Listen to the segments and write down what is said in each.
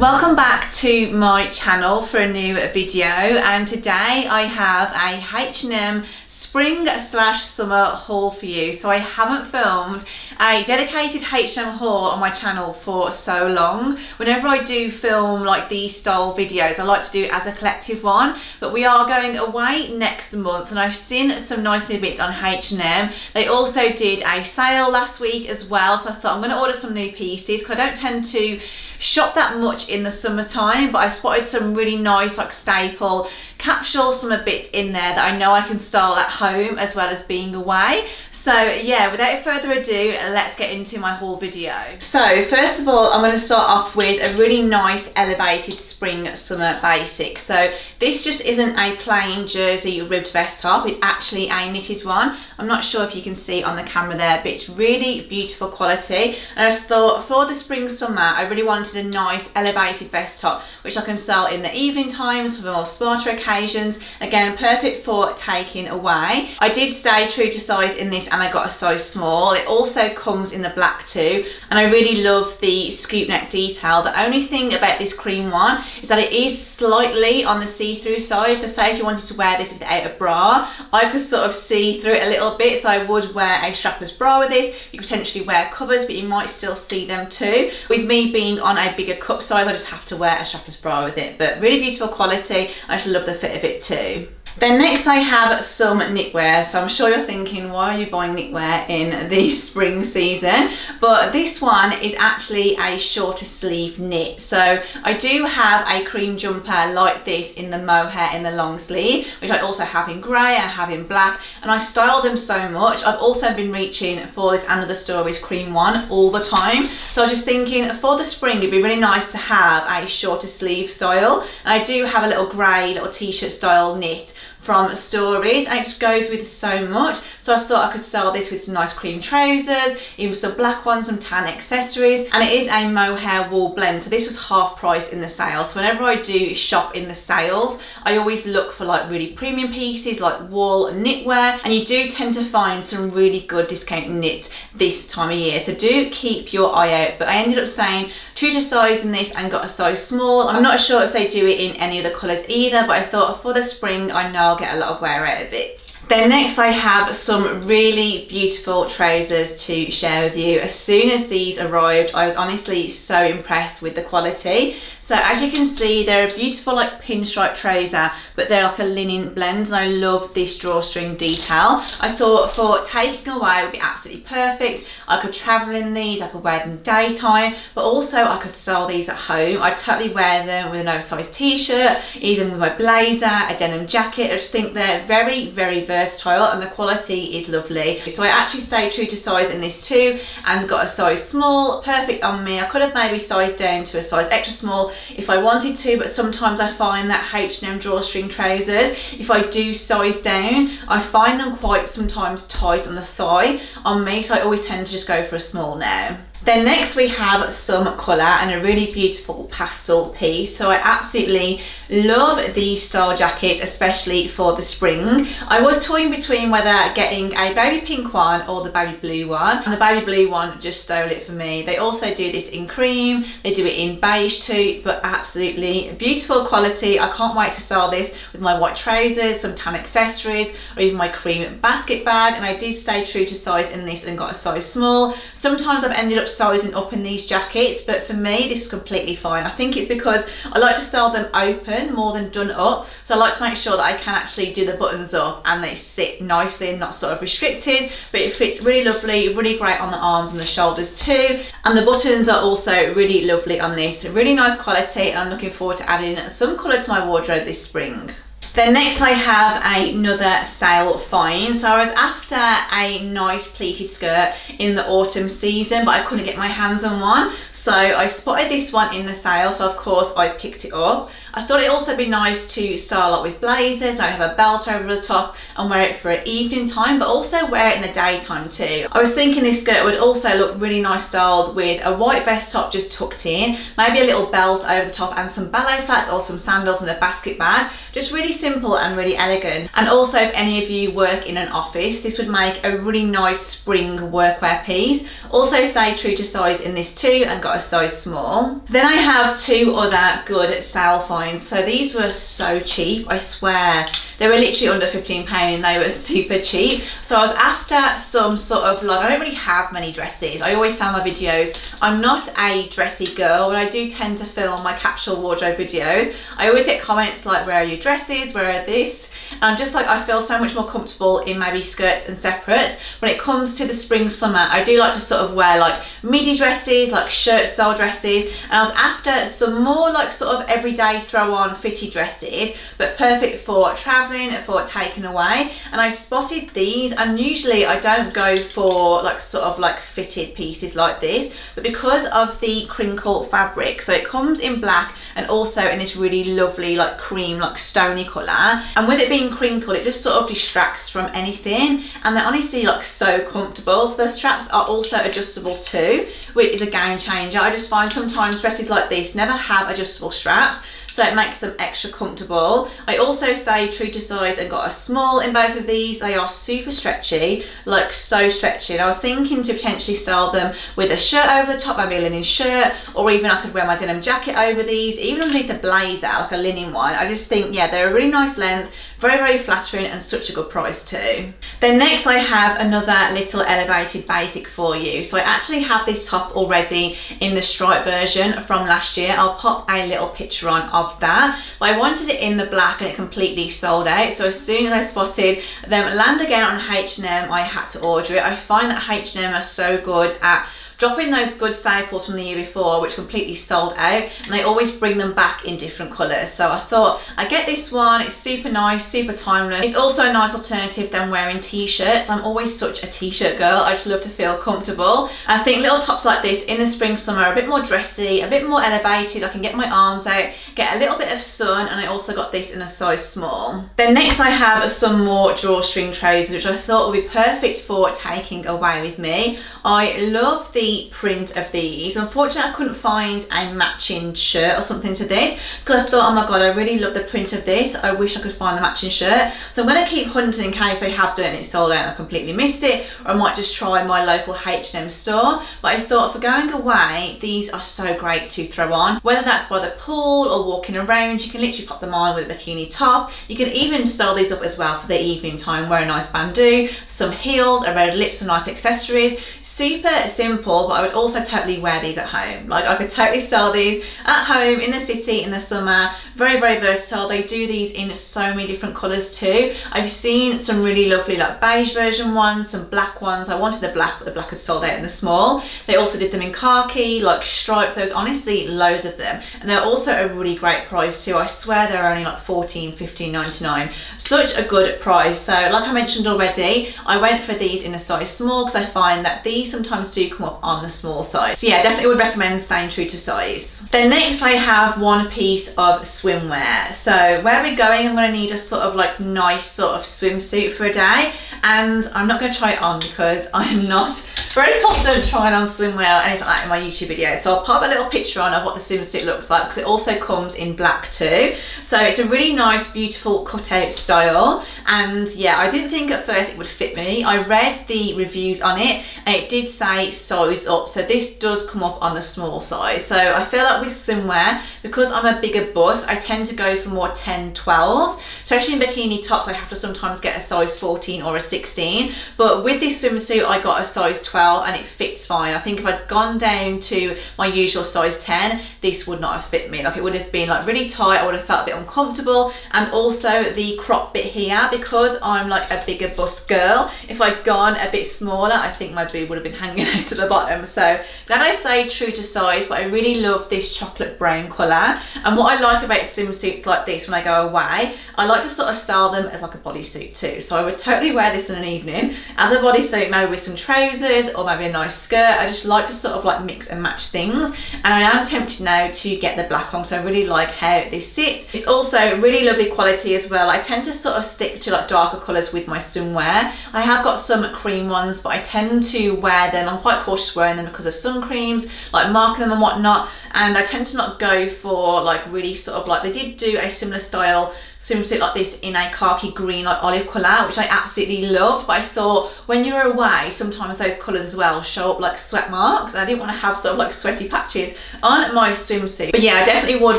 Welcome back to my channel for a new video and today I have a H&M spring slash summer haul for you. So I haven't filmed a dedicated H&M haul on my channel for so long. Whenever I do film like these style videos I like to do it as a collective one but we are going away next month and I've seen some nice new bits on H&M. They also did a sale last week as well so I thought I'm going to order some new pieces because I don't tend to shop that much in the summertime, but I spotted some really nice like staple capsule summer bits in there that I know I can style at home as well as being away. So yeah, without further ado, let's get into my haul video. So first of all, I'm going to start off with a really nice elevated spring summer basic. So this just isn't a plain jersey ribbed vest top, it's actually a knitted one. I'm not sure if you can see on the camera there, but it's really beautiful quality. And I just thought for the spring summer, I really wanted a nice elevated vest top, which I can sell in the evening times for more smarter occasions occasions. Again, perfect for taking away. I did stay true to size in this and I got a size small. It also comes in the black too. And I really love the scoop neck detail. The only thing about this cream one is that it is slightly on the see-through side. So say if you wanted to wear this without a bra, I could sort of see through it a little bit. So I would wear a strapless bra with this. You could potentially wear covers, but you might still see them too. With me being on a bigger cup size, I just have to wear a strapless bra with it. But really beautiful quality. I just love the fit of it too. Then next I have some knitwear. So I'm sure you're thinking, why are you buying knitwear in the spring season? But this one is actually a shorter sleeve knit. So I do have a cream jumper like this in the mohair in the long sleeve, which I also have in grey and I have in black. And I style them so much. I've also been reaching for this & Other Stories cream one all the time. So I was just thinking for the spring, it'd be really nice to have a shorter sleeve style. And I do have a little grey little t-shirt style knit from Stories and it just goes with so much. So I thought I could style this with some nice cream trousers, even some black ones, some tan accessories. And it is a mohair wool blend. So this was half price in the sale. So whenever I do shop in the sales, I always look for like really premium pieces like wool knitwear. And you do tend to find some really good discount knits this time of year. So do keep your eye out. But I ended up saying true to size in this and got a size small. I'm not sure if they do it in any other colours either, but I thought for the spring, I know I'll get a lot of wear out of it. Then next I have some really beautiful trousers to share with you. As soon as these arrived, I was honestly so impressed with the quality. So as you can see, they're a beautiful like pinstripe trouser, but they're like a linen blend and I love this drawstring detail. I thought for taking away would be absolutely perfect. I could travel in these, I could wear them daytime, but also I could sell these at home. I'd totally wear them with an oversized t-shirt, even with my blazer, a denim jacket. I just think they're very, very versatile and the quality is lovely. So I actually stayed true to size in this too and got a size small, perfect on me. I could have maybe sized down to a size extra small if I wanted to, but sometimes I find that H&M drawstring trousers, if I do size down, I find them quite sometimes tight on the thigh on me, so I always tend to just go for a small now. Then next we have some colour and a really beautiful pastel piece. So I absolutely love these style jackets, especially for the spring. I was toying between whether getting a baby pink one or the baby blue one. And the baby blue one just stole it for me. They also do this in cream, they do it in beige too, but absolutely beautiful quality. I can't wait to style this with my white trousers, some tan accessories, or even my cream basket bag. And I did stay true to size in this and got a size small. Sometimes I've ended up sizing up in these jackets, but for me, this is completely fine. I think it's because I like to style them open more than done up. So I like to make sure that I can actually do the buttons up and they sit nicely and not sort of restricted, but it fits really lovely, really great on the arms and the shoulders too. And the buttons are also really lovely on this. Really nice quality and I'm looking forward to adding some colour to my wardrobe this spring. Then next I have another sale find. So I was after a nice pleated skirt in the autumn season, but I couldn't get my hands on one. So I spotted this one in the sale, so of course I picked it up. I thought it'd also be nice to style up with blazers, like have a belt over the top and wear it for an evening time, but also wear it in the daytime too. I was thinking this skirt would also look really nice styled with a white vest top just tucked in, maybe a little belt over the top and some ballet flats or some sandals and a basket bag. Just really simple and really elegant. And also if any of you work in an office, this would make a really nice spring workwear piece. Also say true to size in this too and got a size small. Then I have two other good sale finds. So these were so cheap, I swear. They were literally under 15 pound. They were super cheap. So I was after some sort of like, I don't really have many dresses. I always say in my videos, I'm not a dressy girl, but I do tend to film my capsule wardrobe videos. I always get comments like, where are your dresses? Where are this? And I'm just like, I feel so much more comfortable in maybe skirts and separates. When it comes to the spring, summer, I do like to sort of wear like midi dresses, like shirt style dresses. And I was after some more like sort of everyday throw on fitted dresses, but perfect for traveling, for taking away. And I spotted these and usually I don't go for like sort of like fitted pieces like this, but because of the crinkle fabric, so it comes in black and also in this really lovely like cream, like stony colour. And with it being crinkled, it just sort of distracts from anything. And they're honestly like so comfortable. So the straps are also adjustable too, which is a game changer. I just find sometimes dresses like this never have adjustable straps so it makes them extra comfortable. I also say true to size and got a small in both of these. They are super stretchy, like so stretchy. And I was thinking to potentially style them with a shirt over the top, maybe a linen shirt, or even I could wear my denim jacket over these, even underneath the blazer, like a linen one. I just think, yeah, they're a really nice length, very, very flattering and such a good price too. Then next I have another little elevated basic for you. So I actually have this top already in the stripe version from last year. I'll pop a little picture on of that. But I wanted it in the black and it completely sold out. So as soon as I spotted them land again on H&M, I had to order it. I find that H&M are so good at dropping those good samples from the year before which completely sold out and they always bring them back in different colours. So I thought I get this one it's super nice super timeless. It's also a nice alternative than wearing t-shirts. I'm always such a t-shirt girl I just love to feel comfortable. I think little tops like this in the spring summer are a bit more dressy a bit more elevated I can get my arms out get a little bit of sun and I also got this in a size small. Then next I have some more drawstring trousers which I thought would be perfect for taking away with me I love the print of these. Unfortunately, I couldn't find a matching shirt or something to this because I thought, oh my God, I really love the print of this. I wish I could find the matching shirt. So I'm gonna keep hunting in case I have done it and it's sold out and I completely missed it. Or I might just try my local H&M store. But I thought for going away, these are so great to throw on. Whether that's by the pool or walking around, you can literally pop them on with a bikini top. You can even style these up as well for the evening time. Wear a nice bandeau, some heels, a red lip, some nice accessories. Super simple but I would also totally wear these at home. Like I could totally style these at home, in the city, in the summer. Very, very versatile. They do these in so many different colours too. I've seen some really lovely like beige version ones, some black ones. I wanted the black, but the black had sold out in the small. They also did them in khaki, like stripe. There's honestly loads of them. And they're also a really great price too. I swear they're only like 14, 15, 99. Such a good price. So like I mentioned already, I went for these in a size small because I find that these sometimes do come up on the small size. So yeah, definitely would recommend staying true to size. Then next I have one piece of swimwear. So where we're going, I'm gonna need a sort of like nice sort of swimsuit for a day. And I'm not gonna try it on because I'm not very confident trying on swimwear or anything like that in my YouTube video. So I'll pop a little picture on of what the swimsuit looks like because it also comes in black too. So it's a really nice, beautiful cutout style. And yeah, I didn't think at first it would fit me. I read the reviews on it and it did say size up. So this does come up on the small size. So I feel like with swimwear, because I'm a bigger bust, I tend to go for more 10, 12s. Especially in bikini tops, I have to sometimes get a size 14 or a 16. But with this swimsuit, I got a size 12 and it fits fine. I think if I'd gone down to my usual size 10, this would not have fit me. Like it would have been like really tight, I would have felt a bit uncomfortable. And also the crop bit here, because I'm like a bigger bust girl, if I'd gone a bit smaller, I think my boob would have been hanging out to the bottom. So glad I say true to size, but I really love this chocolate brown colour. And what I like about swimsuits like this when I go away, I like to sort of style them as like a bodysuit too. So I would totally wear this in an evening as a bodysuit, maybe with some trousers or maybe a nice skirt. I just like to sort of like mix and match things. And I am tempted now to get the black one, so I really like how this sits. It's also really lovely quality as well. I tend to sort of stick to like darker colours with my swimwear. I have got some cream ones, but I tend to wear them. I'm quite cautious wearing them because of sun creams, like marking them and whatnot. And I tend to not go for like really sort of like, they did do a similar style swimsuit like this in a khaki green like olive colour which I absolutely loved but I thought when you're away sometimes those colours as well show up like sweat marks and I didn't want to have sort of like sweaty patches on my swimsuit but yeah I definitely would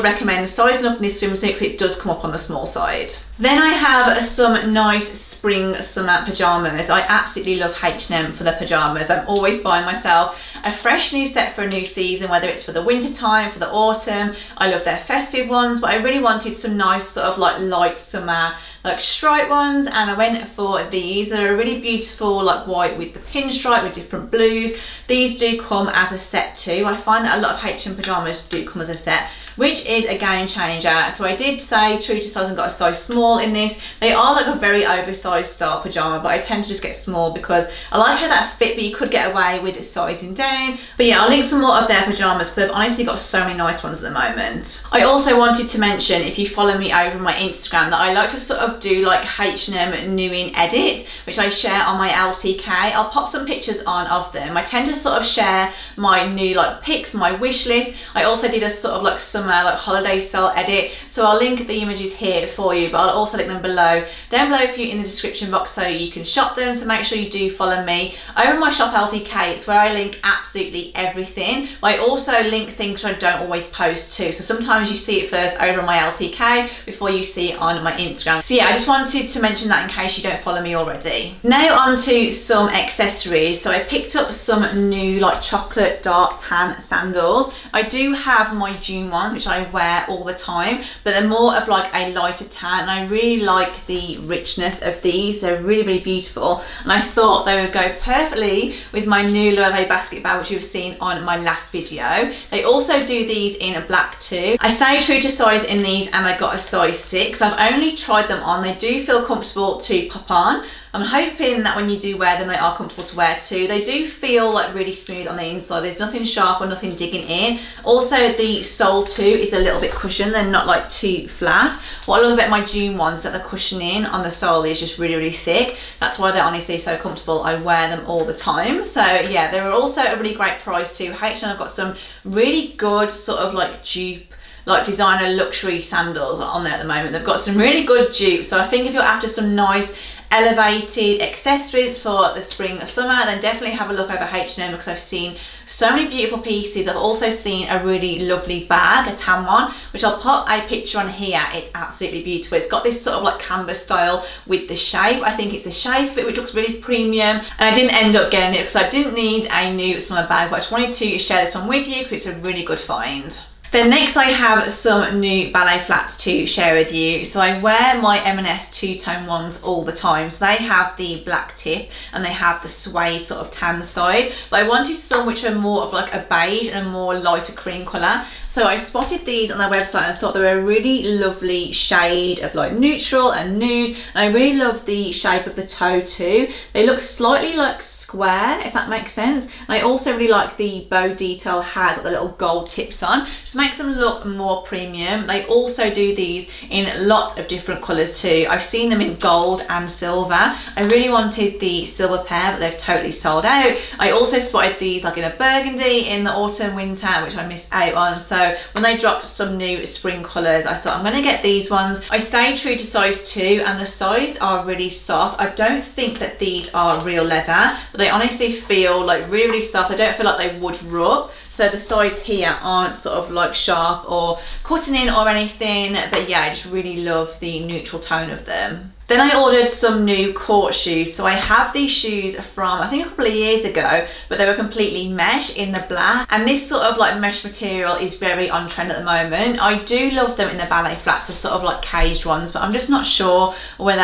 recommend sizing up in this swimsuit because it does come up on the small side. Then I have some nice spring summer pyjamas. I absolutely love H&M for the pyjamas. I'm always buying myself a fresh new set for a new season, whether it's for the winter time, for the autumn. I love their festive ones, but I really wanted some nice sort of like light summer like stripe ones and I went for these. They're really beautiful like white with the pinstripe with different blues. These do come as a set too. I find that a lot of H&M pyjamas do come as a set which is a game changer. So I did say true to size and got a size small in this. They are like a very oversized style pyjama, but I tend to just get small because I like how that fit, but you could get away with sizing down. But yeah, I'll link some more of their pyjamas because they've honestly got so many nice ones at the moment. I also wanted to mention, if you follow me over my Instagram, that I like to sort of do like H&M new in edits, which I share on my LTK. I'll pop some pictures on of them. I tend to sort of share my new like picks, my wish list. I also did a sort of like summer like holiday style edit so I'll link the images here for you but I'll also link them below down below for you in the description box so you can shop them so make sure you do follow me over my shop LTK it's where I link absolutely everything I also link things I don't always post to. so sometimes you see it first over on my LTK before you see it on my Instagram so yeah I just wanted to mention that in case you don't follow me already now on to some accessories so I picked up some new like chocolate dark tan sandals I do have my June ones which I wear all the time, but they're more of like a lighter tan and I really like the richness of these. They're really, really beautiful. And I thought they would go perfectly with my new Loewe basket bag, which you've seen on my last video. They also do these in a black too. I stay true to size in these and I got a size six. I've only tried them on. They do feel comfortable to pop on. I'm hoping that when you do wear them, they are comfortable to wear too. They do feel like really smooth on the inside. There's nothing sharp or nothing digging in. Also, the sole too is a little bit cushioned. They're not like too flat. What I love about my June ones is that the cushioning on the sole is just really, really thick. That's why they're honestly so comfortable. I wear them all the time. So yeah, they're also a really great price too. H&M have got some really good sort of like dupe like designer luxury sandals on there at the moment. They've got some really good dupes. So I think if you're after some nice elevated accessories for the spring or summer, then definitely have a look over H&M because I've seen so many beautiful pieces. I've also seen a really lovely bag, a tan one, which I'll put a picture on here. It's absolutely beautiful. It's got this sort of like canvas style with the shape. I think it's a shape fit, which looks really premium. And I didn't end up getting it because I didn't need a new summer bag, but I just wanted to share this one with you because it's a really good find. Then next I have some new ballet flats to share with you. So I wear my M&S two-tone ones all the time. So they have the black tip and they have the suede sort of tan side. But I wanted some which are more of like a beige and a more lighter cream colour. So I spotted these on their website and I thought they were a really lovely shade of like neutral and nude. And I really love the shape of the toe too. They look slightly like square, if that makes sense. And I also really like the bow detail has like the little gold tips on. Just makes them look more premium. They also do these in lots of different colours too. I've seen them in gold and silver. I really wanted the silver pair, but they've totally sold out. I also spotted these like in a burgundy in the autumn winter, which I missed out on. So when they dropped some new spring colours, I thought I'm gonna get these ones. I stayed true to size two and the sides are really soft. I don't think that these are real leather, but they honestly feel like really, really soft. I don't feel like they would rub. So the sides here aren't sort of like sharp or cutting in or anything. But yeah, I just really love the neutral tone of them. Then I ordered some new court shoes. So I have these shoes from, I think a couple of years ago, but they were completely mesh in the black. And this sort of like mesh material is very on trend at the moment. I do love them in the ballet flats, the sort of like caged ones, but I'm just not sure whether,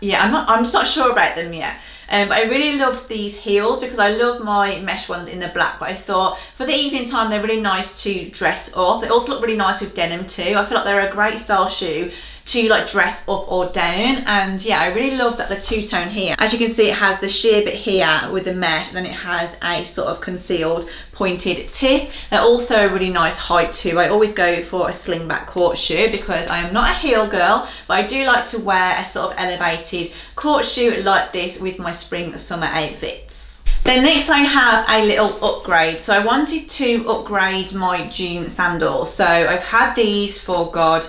yeah, I'm not, I'm just not sure about them yet. Um, but I really loved these heels because I love my mesh ones in the black, but I thought for the evening time, they're really nice to dress up. They also look really nice with denim too. I feel like they're a great style shoe to like dress up or down. And yeah, I really love that the two-tone here. As you can see, it has the sheer bit here with the mesh, and then it has a sort of concealed pointed tip. They're also a really nice height too. I always go for a slingback court shoe because I am not a heel girl, but I do like to wear a sort of elevated court shoe like this with my spring summer outfits. Then next I have a little upgrade. So I wanted to upgrade my June sandals. So I've had these for God,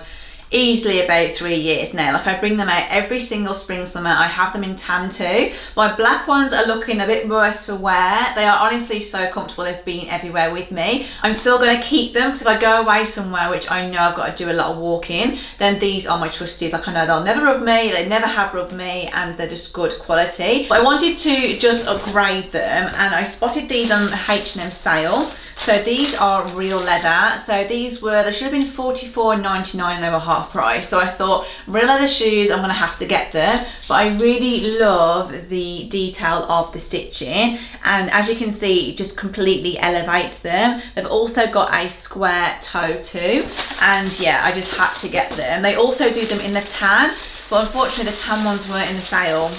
easily about three years now. Like I bring them out every single spring, summer. I have them in tan too. My black ones are looking a bit worse for wear. They are honestly so comfortable. They've been everywhere with me. I'm still gonna keep them because if I go away somewhere, which I know I've got to do a lot of walking, then these are my trusties. Like I know they'll never rub me, they never have rubbed me, and they're just good quality. But I wanted to just upgrade them and I spotted these on the H&M sale. So these are real leather. So these were, they should have been $44.99 and they were half price. So I thought real leather shoes, I'm gonna have to get them. But I really love the detail of the stitching. And as you can see, it just completely elevates them. They've also got a square toe too. And yeah, I just had to get them. They also do them in the tan, but unfortunately the tan ones weren't in the sale.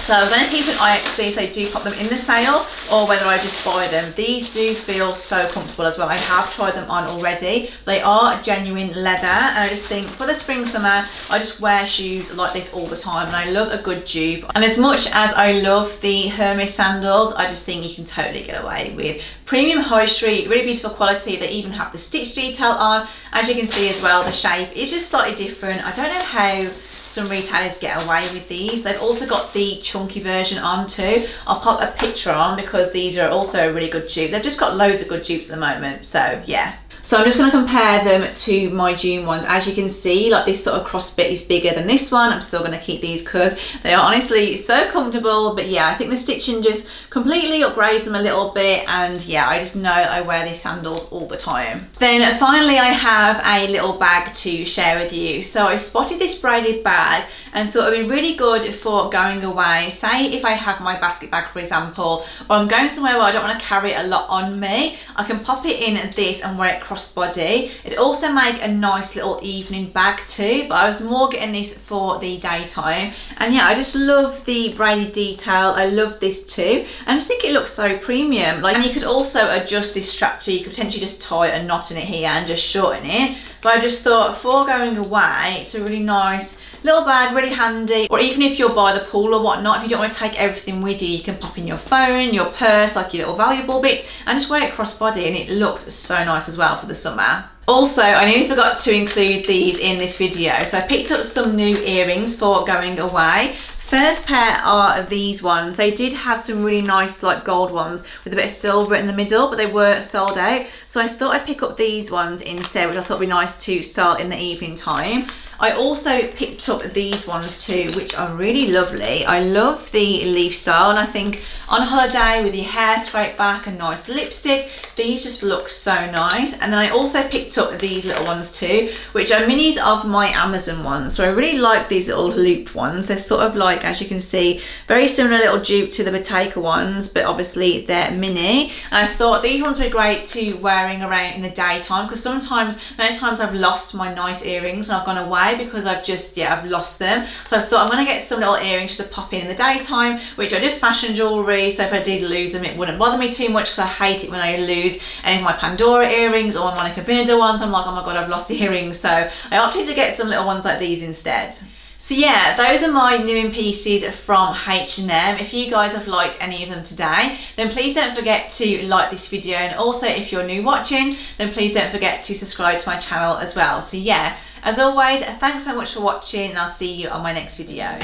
So I'm going to keep an eye out to see if they do pop them in the sale or whether I just buy them. These do feel so comfortable as well. I have tried them on already. They are genuine leather and I just think for the spring summer I just wear shoes like this all the time and I love a good dupe. And as much as I love the Hermes sandals I just think you can totally get away with premium high street, really beautiful quality. They even have the stitch detail on. As you can see as well the shape is just slightly different. I don't know how some retailers get away with these. They've also got the chunky version on too. I'll pop a picture on because these are also a really good dupe. They've just got loads of good dupes at the moment. So yeah, so I'm just going to compare them to my June ones. As you can see, like this sort of cross bit is bigger than this one. I'm still going to keep these because they are honestly so comfortable. But yeah, I think the stitching just completely upgrades them a little bit. And yeah, I just know I wear these sandals all the time. Then finally, I have a little bag to share with you. So I spotted this braided bag and thought it'd be really good for going away. Say if I have my basket bag, for example, or I'm going somewhere where I don't want to carry a lot on me, I can pop it in this and wear it crossbody. It also make a nice little evening bag too, but I was more getting this for the daytime. And yeah, I just love the braided detail. I love this too. And I just think it looks so premium. Like, and you could also adjust this strap too. You could potentially just tie a knot in it here and just shorten it. But I just thought for going away, it's a really nice little bag, really handy. Or even if you're by the pool or whatnot, if you don't want to take everything with you, you can pop in your phone, your purse, like your little valuable bits, and just wear it crossbody and it looks so nice as well for the summer. Also, I nearly forgot to include these in this video. So I picked up some new earrings for going away. First pair are these ones. They did have some really nice like gold ones with a bit of silver in the middle, but they were sold out. So I thought I'd pick up these ones instead, which I thought would be nice to style in the evening time. I also picked up these ones too, which are really lovely. I love the leaf style and I think on holiday with your hair straight back and nice lipstick, these just look so nice. And then I also picked up these little ones too, which are minis of my Amazon ones. So I really like these little looped ones. They're sort of like, as you can see, very similar little dupe to the Bottega ones, but obviously they're mini. And I thought these ones were great to wearing around in the daytime because sometimes, many times I've lost my nice earrings and I've gone away because I've just, yeah, I've lost them. So I thought I'm gonna get some little earrings just to pop in in the daytime, which are just fashion jewelry. So if I did lose them, it wouldn't bother me too much because I hate it when I lose any of my Pandora earrings or my Monica Vinader ones. I'm like, oh my God, I've lost the earrings. So I opted to get some little ones like these instead. So yeah, those are my new pieces from H&M. If you guys have liked any of them today, then please don't forget to like this video. And also if you're new watching, then please don't forget to subscribe to my channel as well. So yeah, as always, thanks so much for watching and I'll see you on my next video.